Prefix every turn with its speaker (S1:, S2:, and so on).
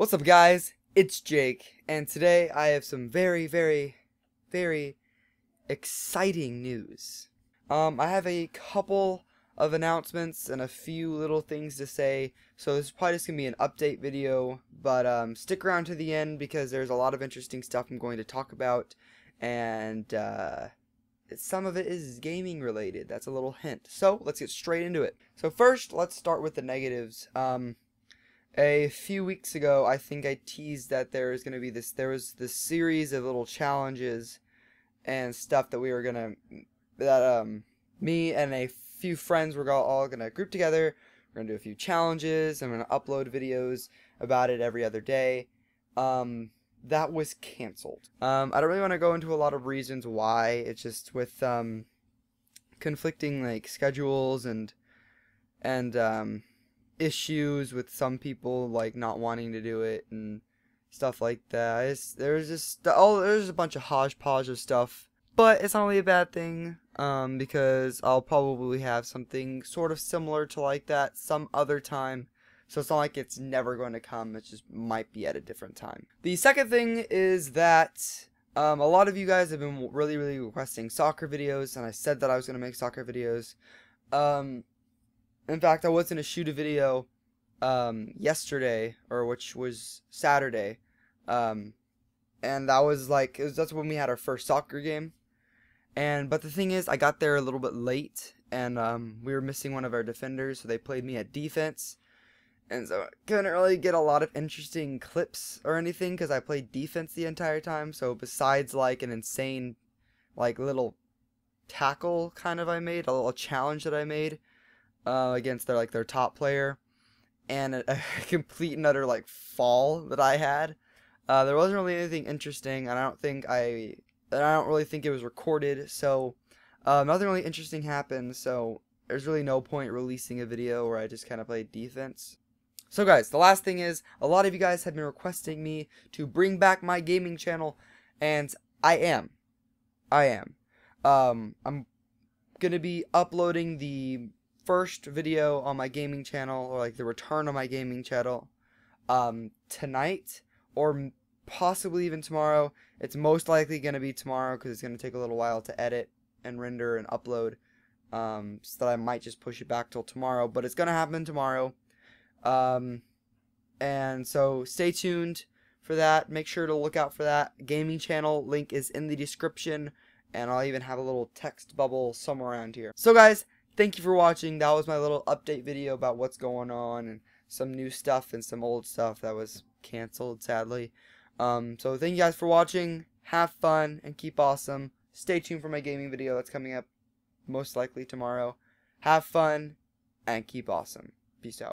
S1: What's up, guys? It's Jake, and today I have some very, very, very exciting news. Um, I have a couple of announcements and a few little things to say, so this is probably just gonna be an update video, but um, stick around to the end because there's a lot of interesting stuff I'm going to talk about, and uh, some of it is gaming related. That's a little hint. So let's get straight into it. So first, let's start with the negatives. Um, a few weeks ago, I think I teased that there is going to be this. There was this series of little challenges and stuff that we were gonna that um me and a few friends were all gonna group together. We're gonna do a few challenges. I'm gonna upload videos about it every other day. Um, that was canceled. Um, I don't really want to go into a lot of reasons why. It's just with um conflicting like schedules and and um issues with some people like not wanting to do it and stuff like that. It's, there's just oh, there's a bunch of hodgepodge of stuff, but it's not really a bad thing. Um, because I'll probably have something sort of similar to like that some other time. So it's not like it's never going to come. It just might be at a different time. The second thing is that um, a lot of you guys have been really, really requesting soccer videos, and I said that I was going to make soccer videos. Um, in fact, I was going to shoot a video um, yesterday, or which was Saturday, um, and that was like was, that's when we had our first soccer game. And but the thing is, I got there a little bit late, and um, we were missing one of our defenders, so they played me at defense, and so I couldn't really get a lot of interesting clips or anything because I played defense the entire time. So besides like an insane, like little tackle kind of I made, a little challenge that I made uh, against their like their top player, and a, a, complete and utter like fall that I had. Uh, there wasn't really anything interesting, and I don't think I, I don't really think it was recorded. So uh, nothing really interesting happened. So there's really no point releasing a video where I just kind of played defense. So guys, the last thing is a lot of you guys have been requesting me to bring back my gaming channel, and I am. I am. Um, I'm gonna be uploading the first video on my gaming channel, or like the return on my gaming channel, um, tonight, or possibly even tomorrow. It's most likely going to be tomorrow because it's going to take a little while to edit and render and upload. Um, so that I might just push it back till tomorrow, but it's going to happen tomorrow. Um, and so stay tuned for that. Make sure to look out for that. Gaming channel link is in the description, and I'll even have a little text bubble somewhere around here. So guys, thank you for watching. That was my little update video about what's going on and some new stuff and some old stuff that was canceled, sadly. Um, so thank you guys for watching. Have fun and keep awesome. Stay tuned for my gaming video that's coming up most likely tomorrow. Have fun and keep awesome. Peace out.